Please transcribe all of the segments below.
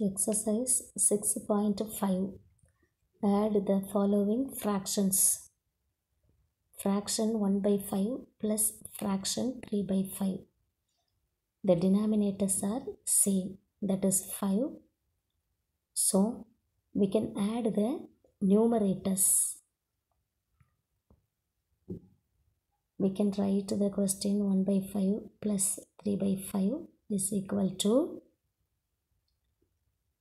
Exercise 6.5 Add the following fractions. Fraction 1 by 5 plus fraction 3 by 5. The denominators are same that is 5. So we can add the numerators. We can write the question 1 by 5 plus 3 by 5 is equal to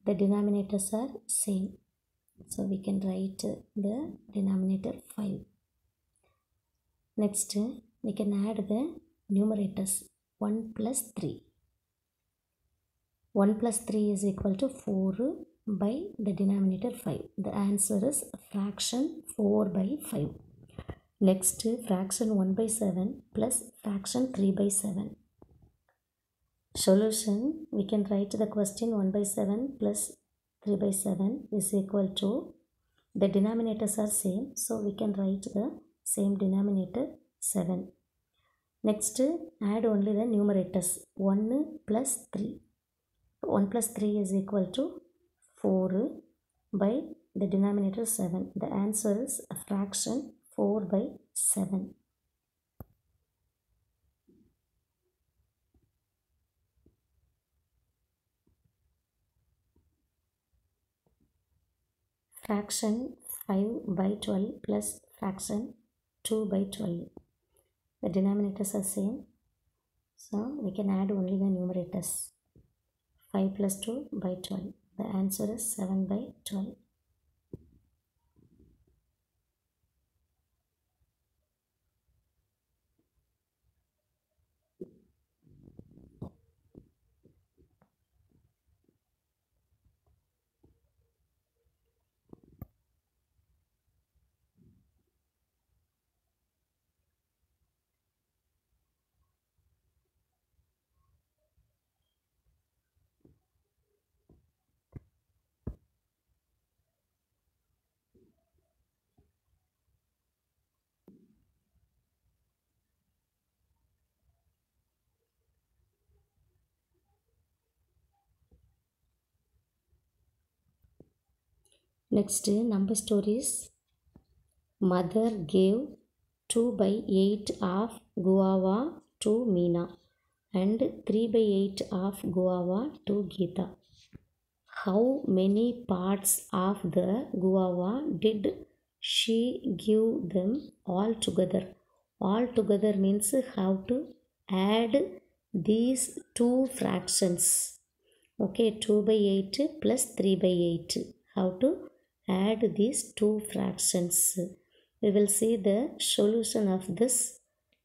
the denominators are same. So we can write the denominator 5 next we can add the numerators 1 plus 3 1 plus 3 is equal to 4 by the denominator 5 the answer is fraction 4 by 5 next fraction 1 by 7 plus fraction 3 by 7 Solution we can write the question 1 by 7 plus 3 by 7 is equal to the denominators are same so we can write the same denominator 7. Next add only the numerators 1 plus 3. 1 plus 3 is equal to 4 by the denominator 7. The answer is a fraction 4 by 7. Fraction 5 by 12 plus fraction 2 by 12 the denominators are same. So we can add only the numerators. 5 plus 2 by 12 the answer is 7 by 12 Next number stories. Mother gave 2 by 8 of guava to Meena and 3 by 8 of guava to Geeta. How many parts of the guava did she give them all together? All together means how to add these two fractions. Okay, 2 by 8 plus 3 by 8. How to add these two fractions. We will see the solution of this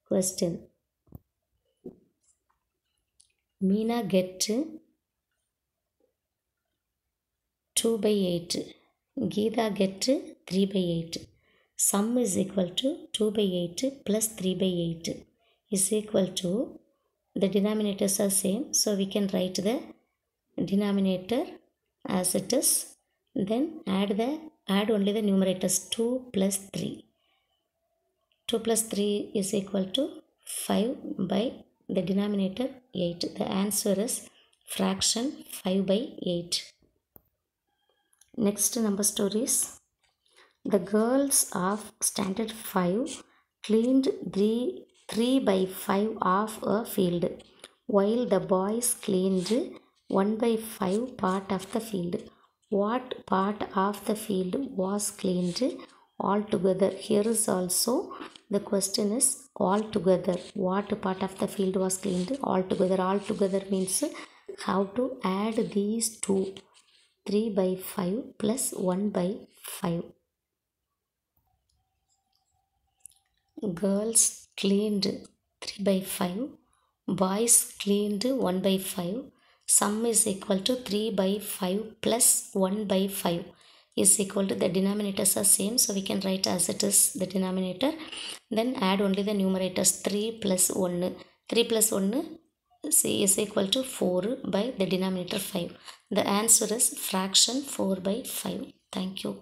question. Meena get 2 by 8. Geeta get 3 by 8. Sum is equal to 2 by 8 plus 3 by 8 is equal to the denominators are same so we can write the denominator as it is then add the add only the numerators 2 plus 3 2 plus 3 is equal to 5 by the denominator 8 the answer is fraction 5 by 8 next number stories the girls of standard 5 cleaned 3 3 by 5 of a field while the boys cleaned 1 by 5 part of the field what part of the field was cleaned altogether? Here is also the question is altogether. What part of the field was cleaned altogether? Altogether means how to add these two 3 by 5 plus 1 by 5 girls cleaned 3 by 5 boys cleaned 1 by 5 sum is equal to 3 by 5 plus 1 by 5 is equal to the denominators are same. So we can write as it is the denominator. Then add only the numerators 3 plus 1 3 plus 1 is equal to 4 by the denominator 5 the answer is fraction 4 by 5 thank you